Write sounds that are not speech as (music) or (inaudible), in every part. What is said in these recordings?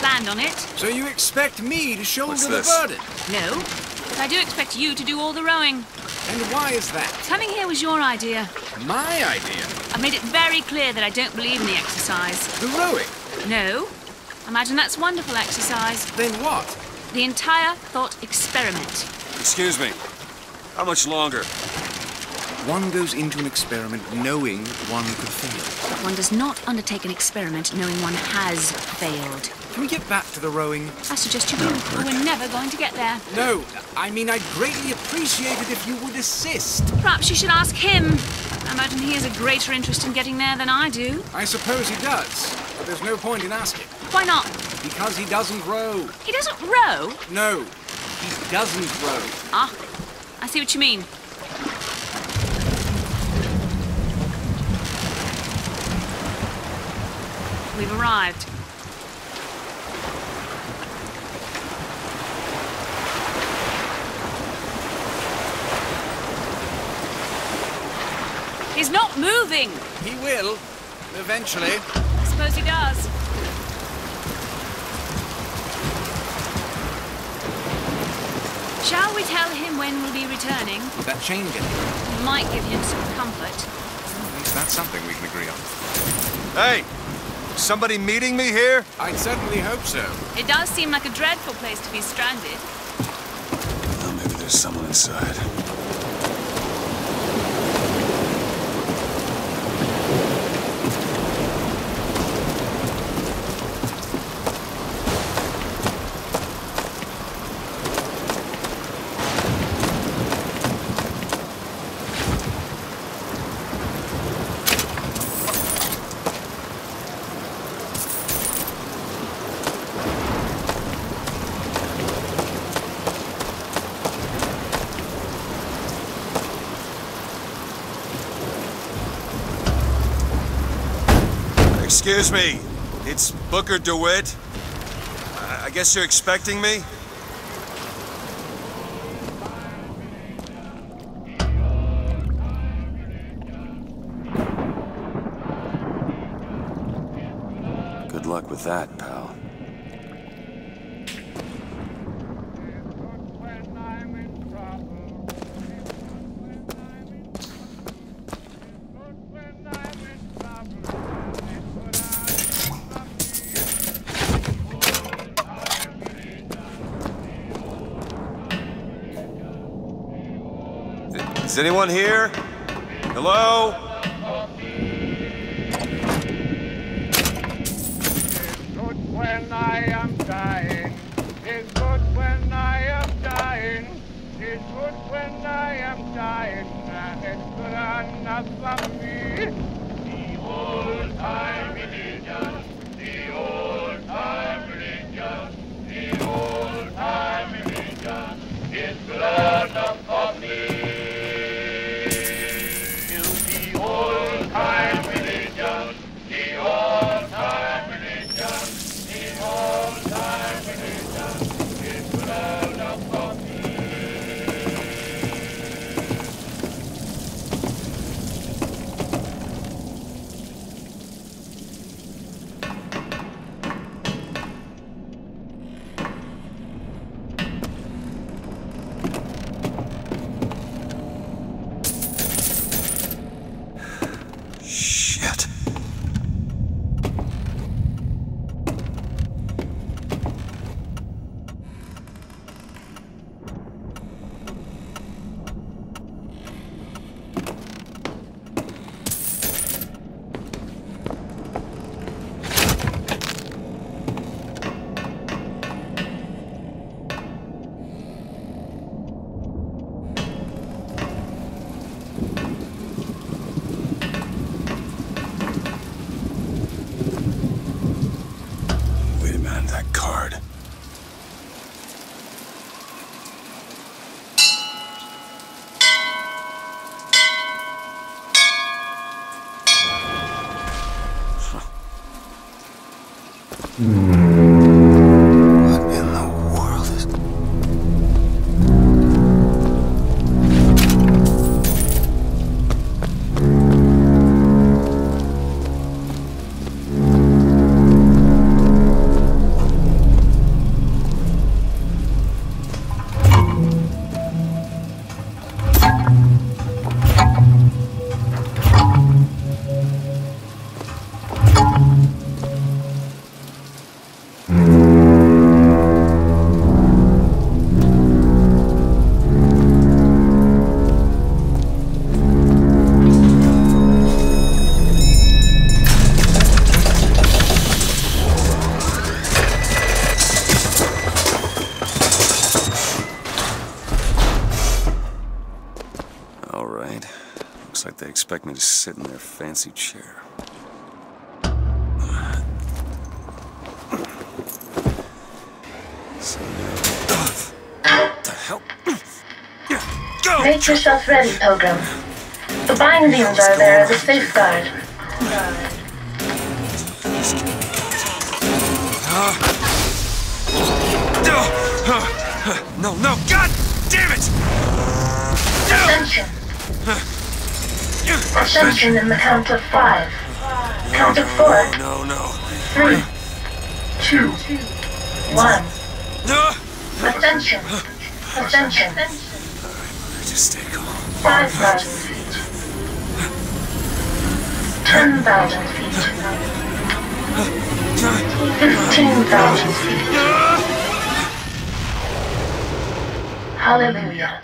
Planned on it? So you expect me to shoulder What's the this? burden? No. But I do expect you to do all the rowing. And why is that? Coming here was your idea. My idea. I've made it very clear that I don't believe in the exercise. The rowing. No. Imagine that's wonderful exercise. Then what? The entire thought experiment. Excuse me. How much longer? One goes into an experiment knowing one could fail. One does not undertake an experiment knowing one has failed. Can we get back to the rowing? I suggest you do, or we're never going to get there. No, I mean, I'd greatly appreciate it if you would assist. Perhaps you should ask him. I imagine he has a greater interest in getting there than I do. I suppose he does, but there's no point in asking. Why not? Because he doesn't row. He doesn't row. No, he doesn't row. Ah, I see what you mean. We've arrived. He's not moving. He will, eventually. I suppose he does. Shall we tell him when we'll be returning? Would that change anything? Might give him some comfort. At least that's something we can agree on. Hey! Somebody meeting me here? I'd certainly hope so. It does seem like a dreadful place to be stranded. Well, maybe there's someone inside. Excuse me. It's Booker DeWitt. I guess you're expecting me? Good luck with that, pal. Is anyone here? Hello? good when I am dying. It's good when I am dying. It's good when I am dying. And it's good. The old time religion. The old time religion. The old time religion. It's good enough for me. The old time religion. The old time religion. The old time religion. It's good enough for me. What fancy chair. So now. What the hell? Go! Make yourself ready, Pilgrim. The bindings are there as a safeguard. No, no, God damn it! Ascension. Ascension in the count of five. Count of four, No, no. three, two, one. Ascension. Ascension. Just stay calm. Five thousand feet. Ten thousand feet. Fifteen thousand feet. Hallelujah.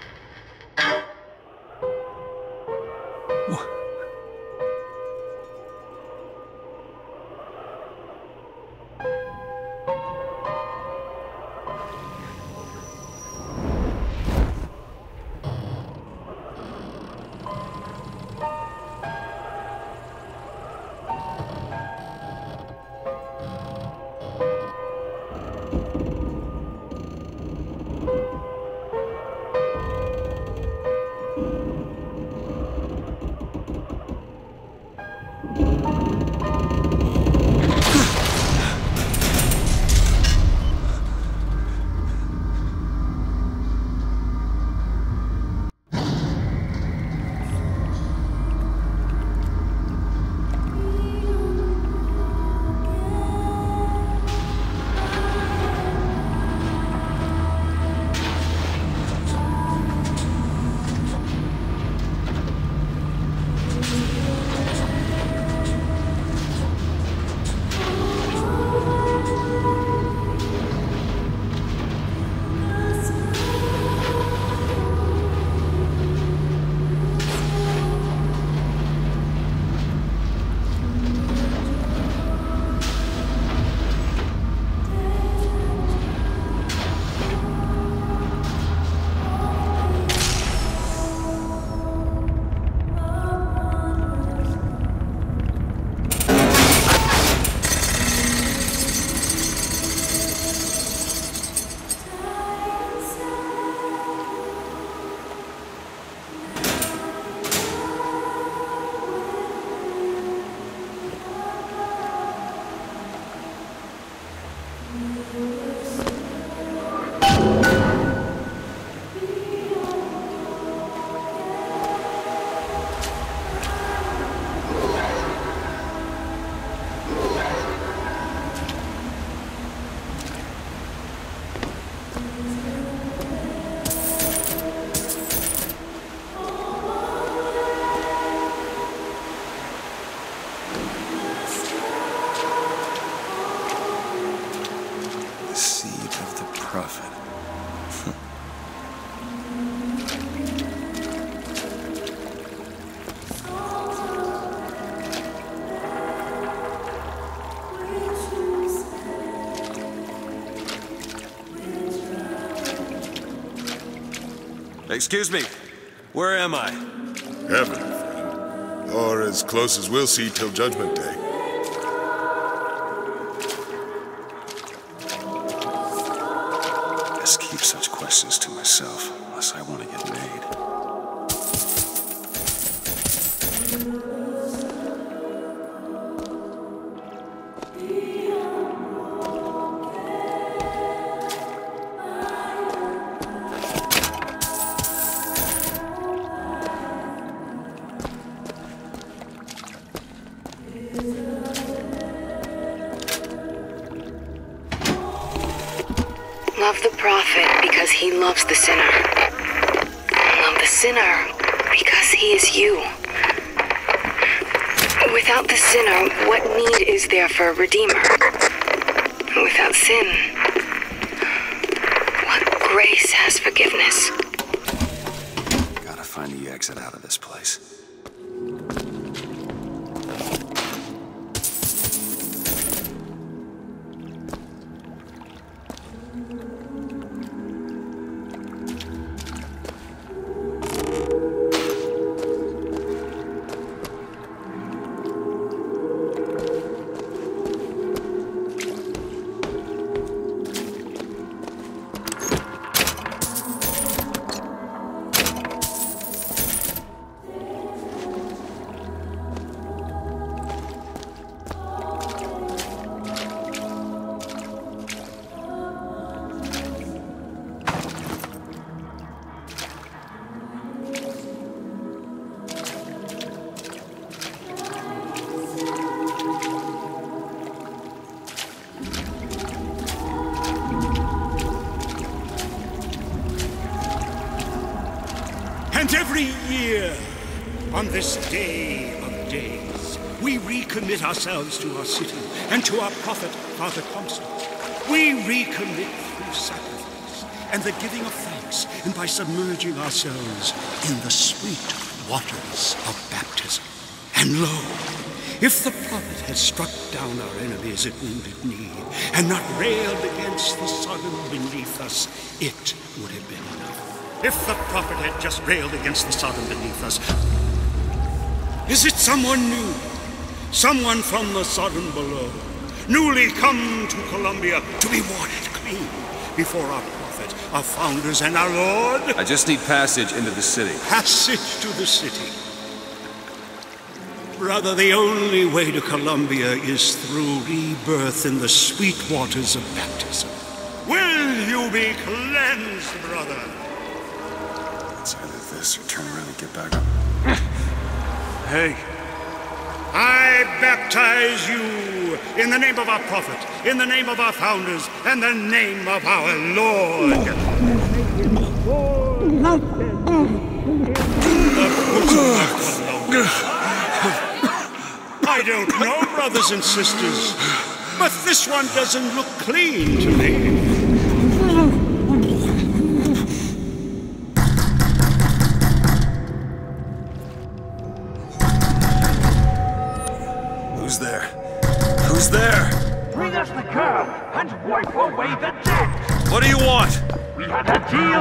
Excuse me. Where am I? Heaven, friend. Or as close as we'll see till Judgment Day. Prophet because he loves the sinner. Love the sinner because he is you. Without the sinner, what need is there for a redeemer? Without sin, what grace has forgiveness? Every year, on this day of days, we recommit ourselves to our city and to our prophet, Father Comstock. We recommit through sacrifice and the giving of thanks, and by submerging ourselves in the sweet waters of baptism. And lo, if the prophet had struck down our enemies at wounded knee and not railed against the Sodom beneath us, it would have been enough. If the prophet had just railed against the Sodom beneath us, is it someone new? Someone from the Sodom below, newly come to Columbia to be washed clean before our prophet, our founders, and our Lord? I just need passage into the city. Passage to the city. Brother, the only way to Columbia is through rebirth in the sweet waters of baptism. Will you be cleansed, brother? Either this or turn around and get back up. hey, I baptize you in the name of our prophet, in the name of our founders, and the name of our Lord. I don't know, brothers and sisters, but this one doesn't look clean to me.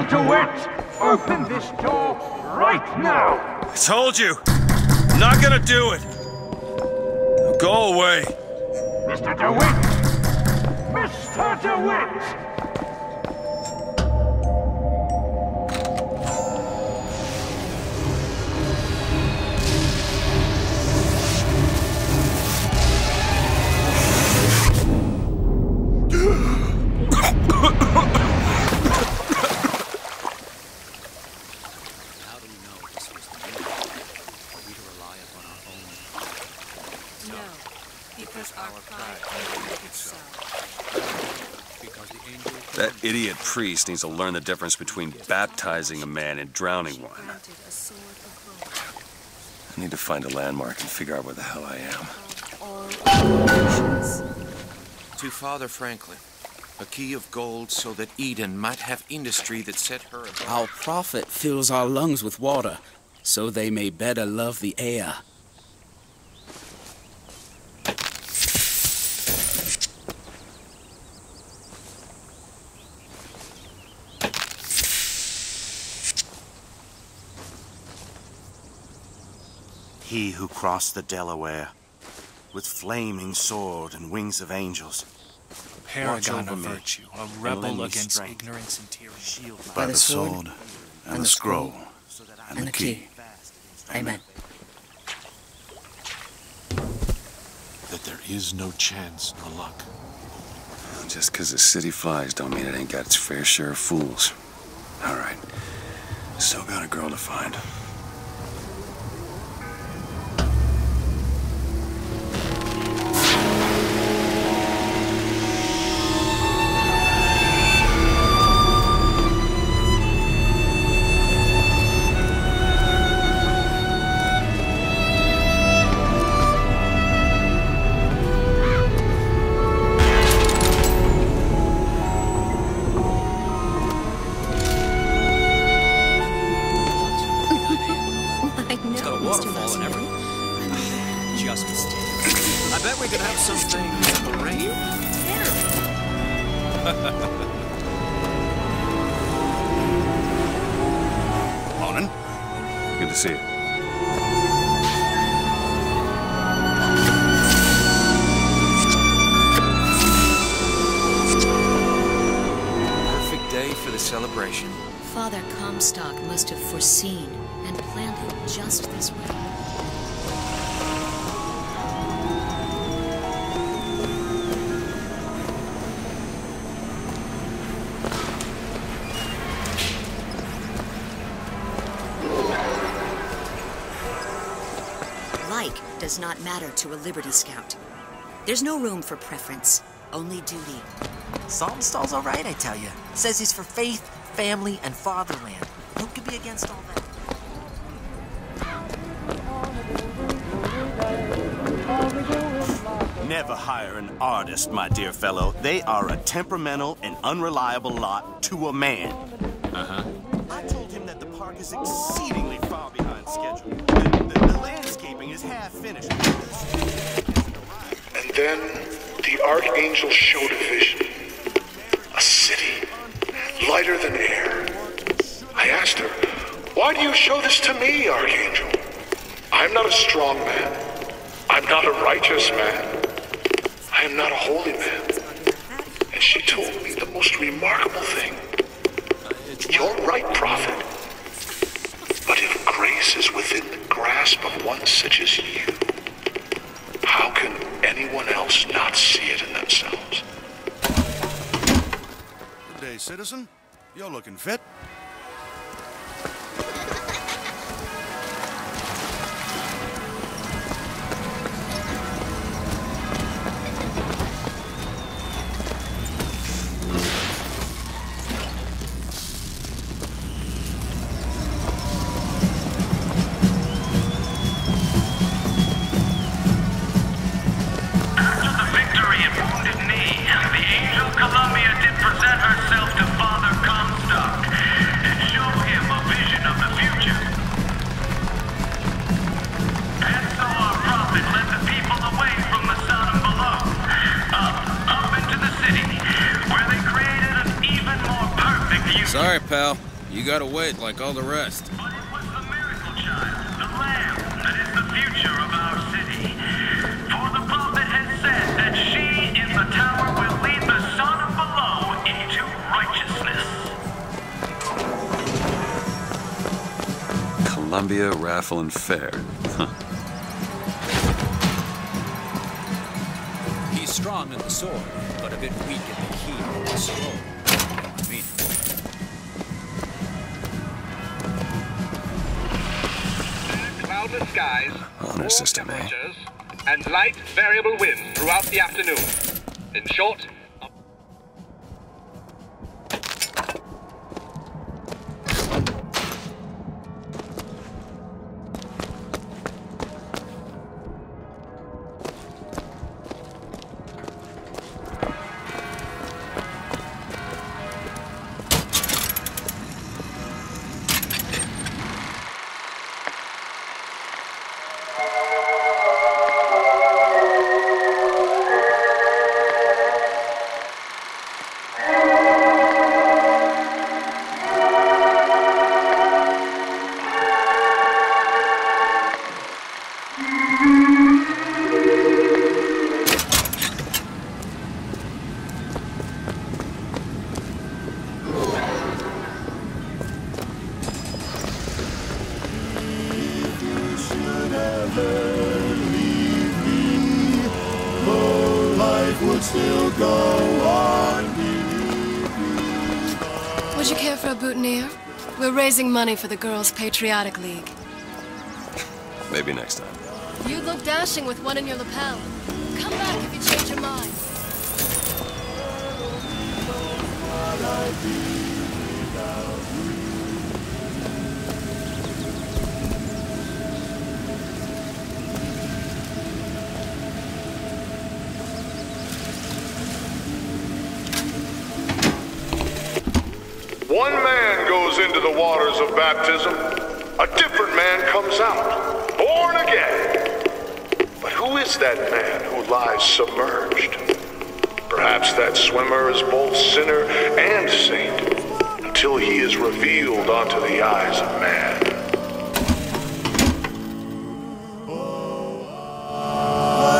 Had a to it. Open this door right now. I told you. I'm not gonna do it. Now Go away. Mr. DeWitt! Mr. DeWitt! That idiot priest needs to learn the difference between baptizing a man and drowning one. Granted a sword of gold. I need to find a landmark and figure out where the hell I am. To Father Franklin, a key of gold so that Eden might have industry that set her above. Our prophet fills our lungs with water, so they may better love the air. He who crossed the Delaware with flaming sword and wings of angels. Watch paragon of me virtue, a rebel against strength. ignorance and tyranny. Shield my By the sword and the scroll and the key. Amen. That there is no chance nor luck. Just 'cause the city flies don't mean it ain't got its fair share of fools. All right. Still got a girl to find. Liberty Scout. There's no room for preference, only duty. Saltonstall's all right, I tell you. Says he's for faith, family, and fatherland. Who could be against all that? Never hire an artist, my dear fellow. They are a temperamental and unreliable lot to a man. Uh-huh. I told him that the park is exceedingly far behind schedule. Landscaping is half finished. And then the Archangel showed a vision. A city, lighter than air. I asked her, Why do you show this to me, Archangel? I'm not a strong man. I'm not a righteous man. I am not a holy man. And she told me the most remarkable thing. You're right, prophet. But if grace is within grasp of one such as you, how can anyone else not see it in themselves? Good day, citizen. You're looking fit. Gotta wait like all the rest. The Lamb that is the future of our city. For the prophet has said that she in the tower will lead the Sodom below into righteousness. Columbia Raffle and Fair. Huh. He's strong in the sword, but a bit weak in the heel and slow. Cloudless skies, Honor system, eh? and light variable winds throughout the afternoon. In short, raising money for the Girls' Patriotic League. Maybe next time. You look dashing with one in your lapel. One man goes into the waters of baptism, a different man comes out, born again. But who is that man who lies submerged. Perhaps that swimmer is both sinner and saint until he is revealed onto the eyes of man.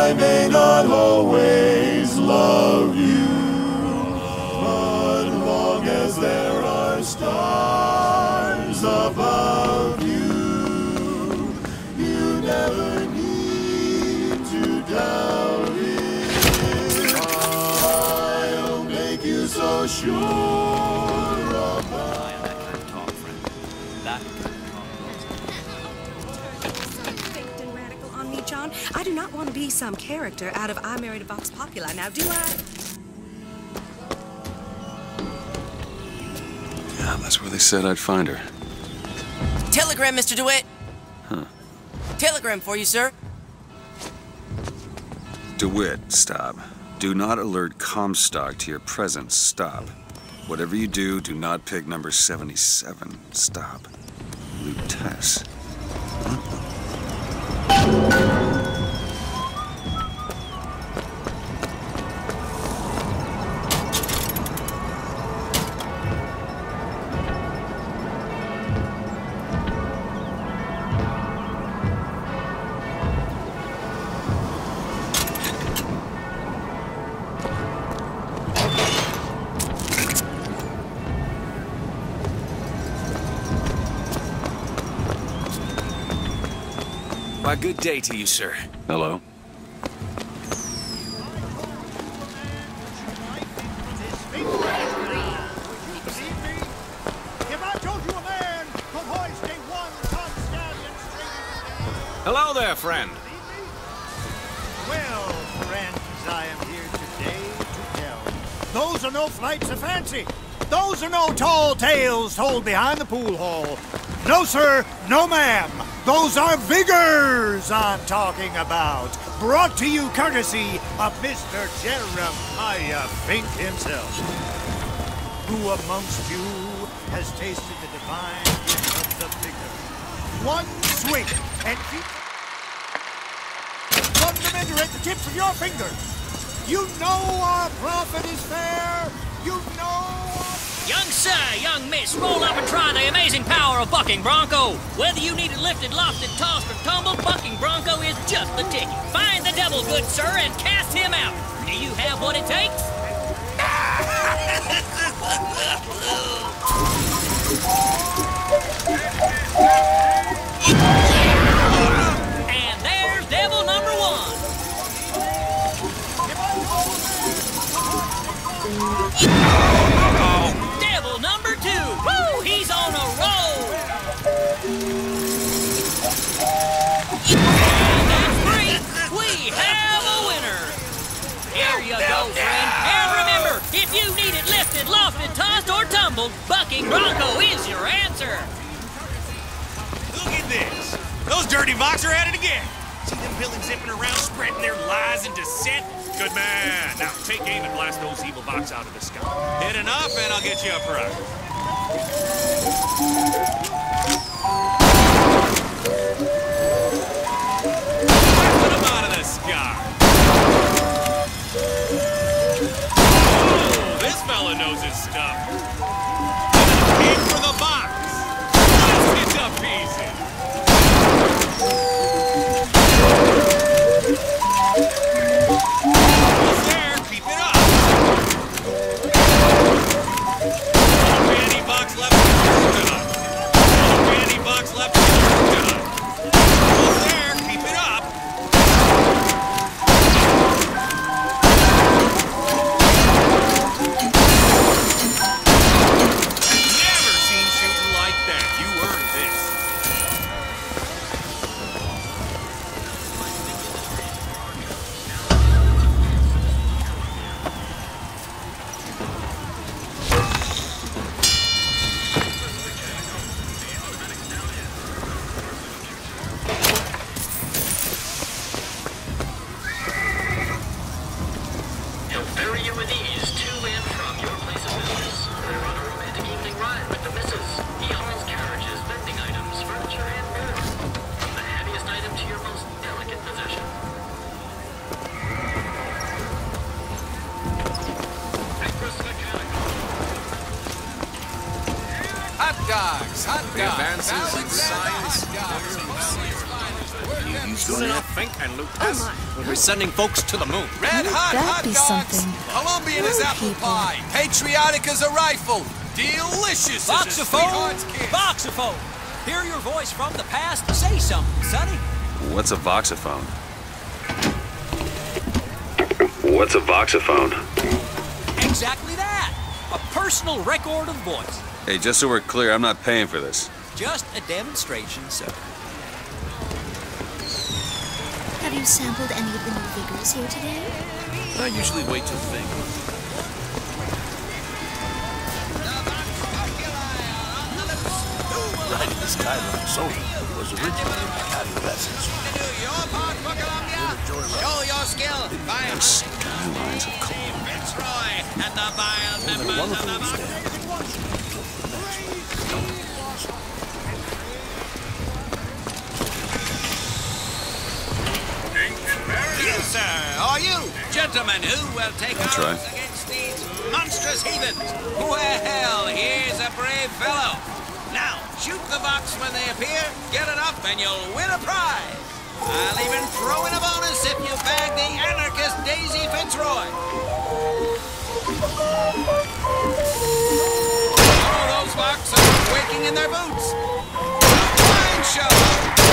I may not always love you, I do not want to be some character out of I Married a Vox Populi, now do I? Yeah, that's where they said I'd find her. Telegram, Mr. DeWitt. Huh. Telegram for you, sir. DeWitt, stop. Do not alert Comstock to your presence. Stop. Whatever you do, do not pick number 77. Stop. Lutece. Good day to you, sir. Hello? If I told you a man could hoist a one-ton stallion straight Hello there, friend. Well, friends, I am here today to tell. Those are no flights of fancy. Those are no tall tales told behind the pool hall. No, sir, no, ma'am. Those are vigors I'm talking about. Brought to you courtesy of Mr. Jeremiah Fink himself. Who amongst you has tasted the divine gift of the vigor? One swing and keep fundamentally at the tips of your fingers. You know our profit is fair. You know Young sir, young miss, roll up and try the amazing power of Bucking Bronco. Whether you need it lifted, lofted, tossed, or tumbled, Bucking Bronco is just the ticket. Find the devil, good sir, and cast him out. Do you have what it takes? (laughs) Bucking Bronco is your answer. Look at this. Those dirty Vox are at it again. See them villains zipping around, spreading their lies and dissent? Good man. Now take aim and blast those evil Vox out of the sky. Hit enough, and I'll get you a prize. Soon enough think and loot us? Oh we're sending folks to the moon. Red hot that hot be dogs. something? Columbian is apple people. pie. Patriotic as a rifle. Delicious as a Voxophone! Voxophone! Hear your voice from the past. Say something, Sonny. What's a voxophone? What's a voxophone? Exactly that. A personal record of voice. Hey, just so we're clear, I'm not paying for this. Just a demonstration, sir. You sampled any of the new vigors here today? I usually wait till thing. Riding the Skyliner Soldier was originally adolescence. Show your skill. Fire. Skylines of Columbia. Fitzroy and the vile members of the sir, are you, gentlemen, who will take That's arms right. against these monstrous heathens? Well, hell, here's a brave fellow. Now, shoot the box when they appear, get it up, and you'll win a prize. I'll even throw in a bonus if you bag the anarchist Daisy Fitzroy. Oh, those Vox are quaking in their boots. Fine show.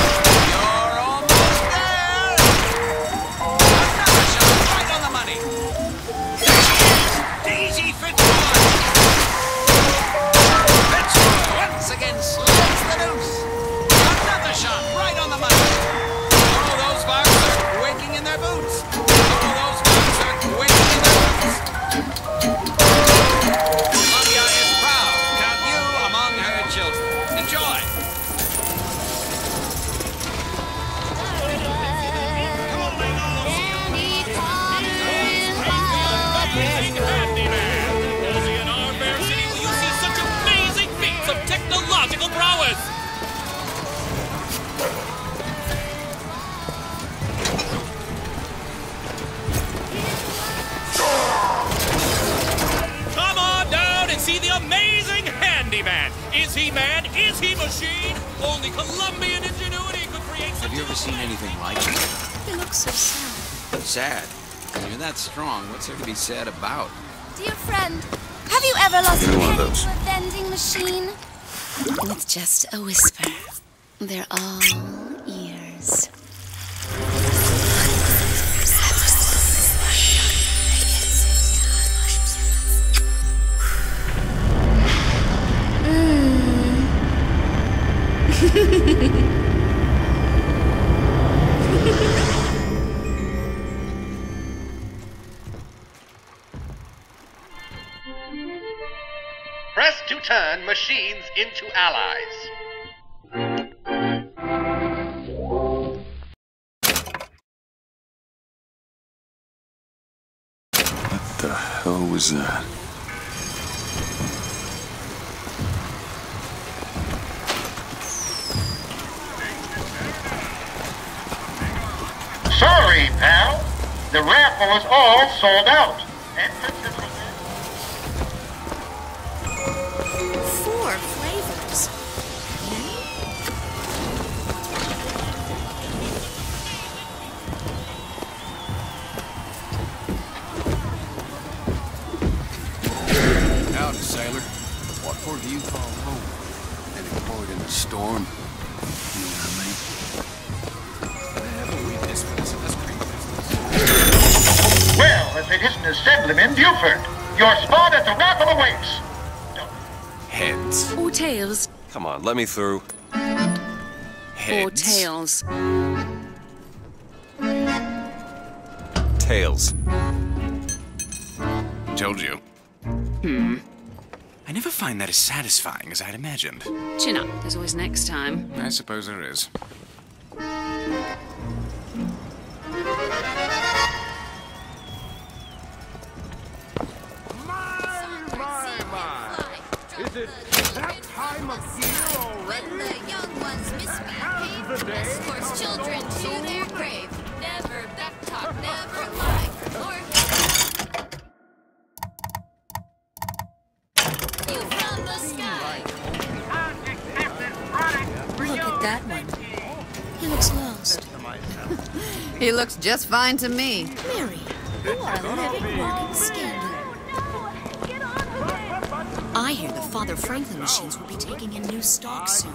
Is he man? Is he machine? Only Columbian ingenuity could create such Have you ever seen anything like it? You look so sad. Sad. When you're that strong, what's there to be sad about? Dear friend, have you ever lost Give a one penny to a vending machine? With just a whisper. They're all ears. (laughs) Press to turn machines into allies. What the hell was that? Sorry, pal. The raffle is all sold out. Four flavors. Howdy, sailor. What port do you call home? Any port in a storm? If it isn't Assemblyman Buford, your spot at the raffle awaits. Heads. Or tails. Come on, let me through. Heads. Or tails. Tails. Told you. Hmm. I never find that as satisfying as I'd imagined. Chin up. There's always next time. I suppose there is. Is you from the sky. that one. He looks lost. (laughs) He looks just fine to me. Mary, you are a living, walking scandal. I hear the Father Franklin machines will be taking in new stock soon.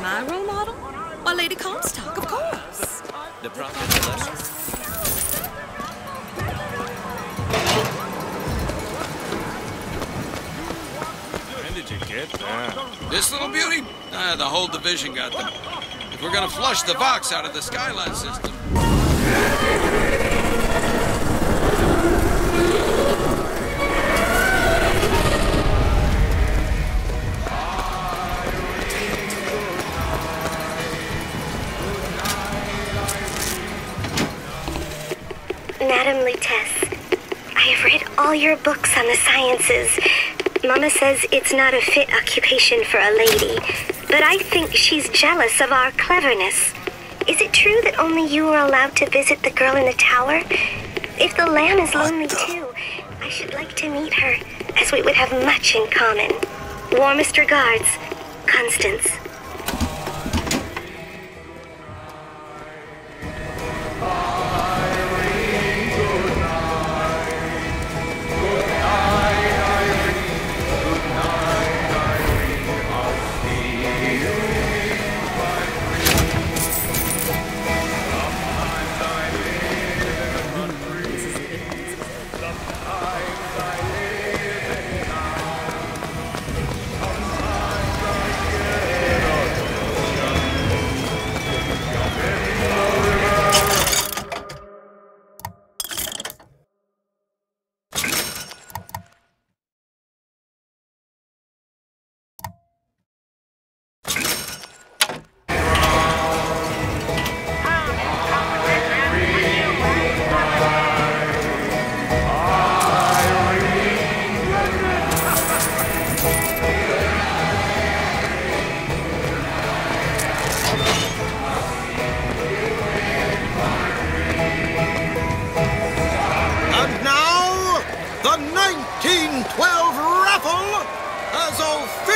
My role model? Why, Lady Comstock, of course. The prophet When did you get that? This little beauty? Ah, the whole division got them. If we're gonna flush the Vox out of the Skyline system. Madam Lutece, I have read all your books on the sciences. Mama says it's not a fit occupation for a lady, but I think she's jealous of our cleverness. Is it true that only you are allowed to visit the girl in the tower? If the lamb is lonely too, I should like to meet her, as we would have much in common. Warmest regards, Constance.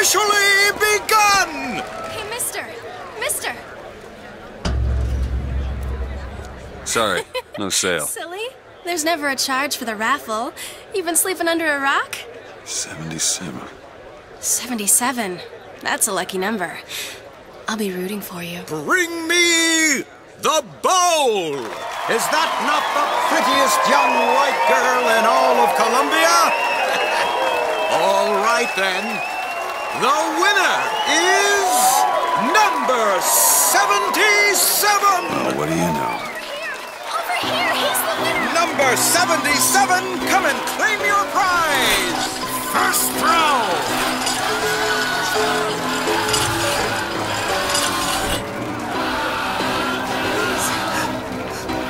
Officially begun! Hey, mister! Mister! Sorry, (laughs) no sale. Silly. There's never a charge for the raffle. You've been sleeping under a rock? 77. 77. That's a lucky number. I'll be rooting for you. Bring me the bowl! Is that not the prettiest young white girl in all of Columbia? (laughs) all right then. The winner is number 77! Oh, what do you know? Over here, he's the winner! Number 77, come and claim your prize! First throw!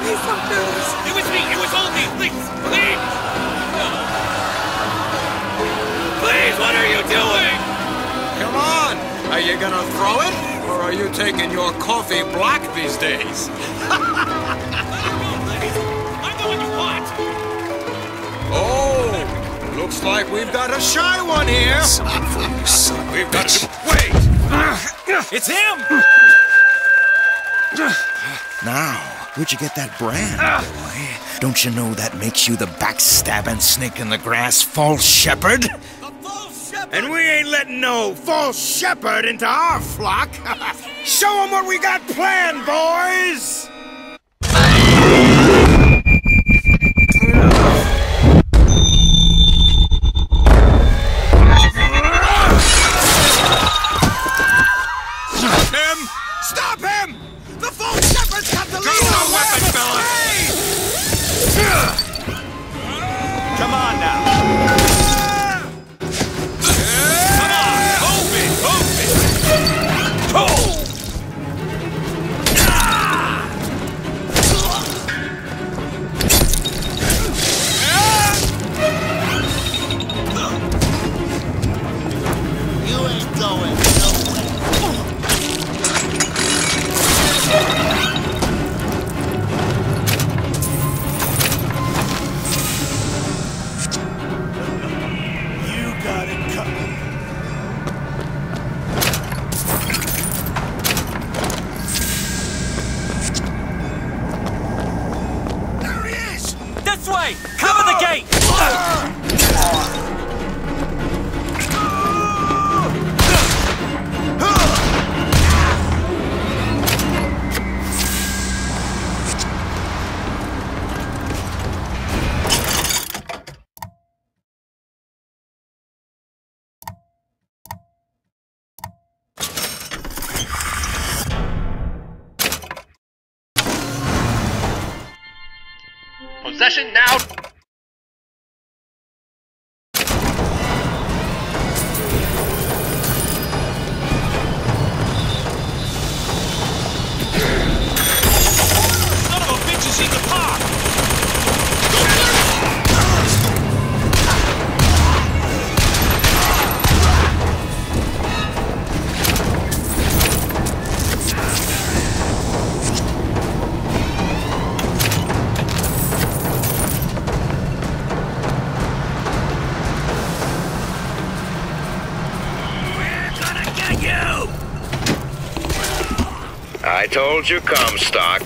Please don't do this. It was me. It was all me. Please, please. Please, what are you doing? Are you gonna throw it? Or are you taking your coffee black these days? I'm the one you want. Oh, looks like we've got a shy one here. We've got to wait. It's him. Now, where'd you get that brand, boy? Don't you know that makes you the backstabbing snake in the grass false shepherd? And we ain't letting no false shepherd into our flock. Show (laughs) Show 'em what we got planned, boys! Possession now. You, Comstock.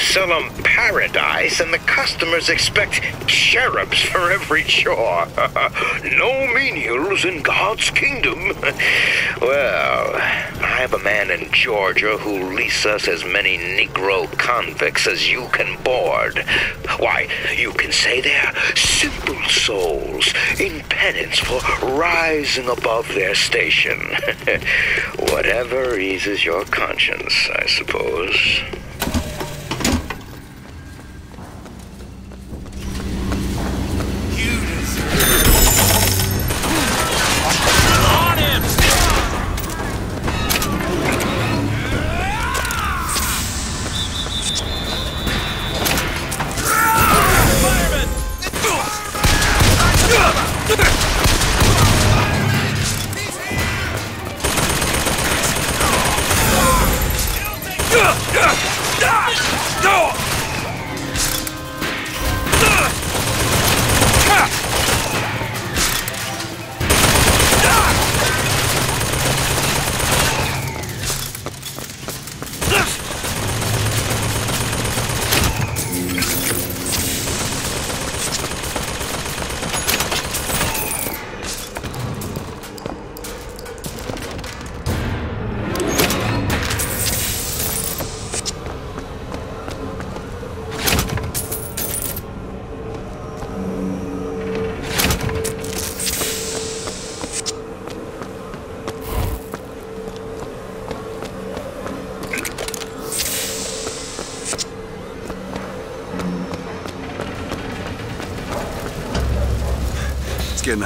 Sell 'em paradise, and the customers expect cherubs for every chore. (laughs) no menials in God's kingdom. (laughs) well, I have a man in Georgia who'll lease us as many Negro convicts as you can board. Why, you can say they're simple souls in penance for rising above their station. (laughs) Whatever eases your conscience, I suppose.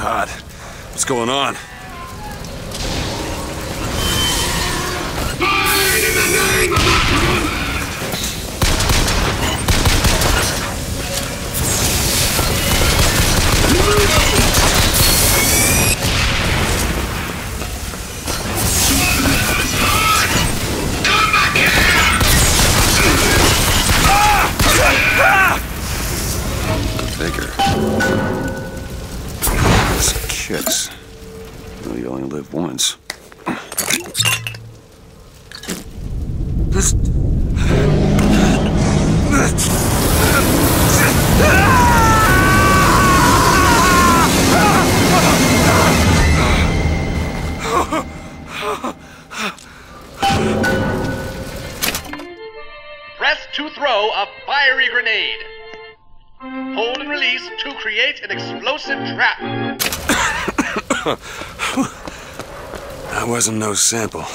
Hot. What's going on? Create an explosive trap. (coughs) That wasn't no sample.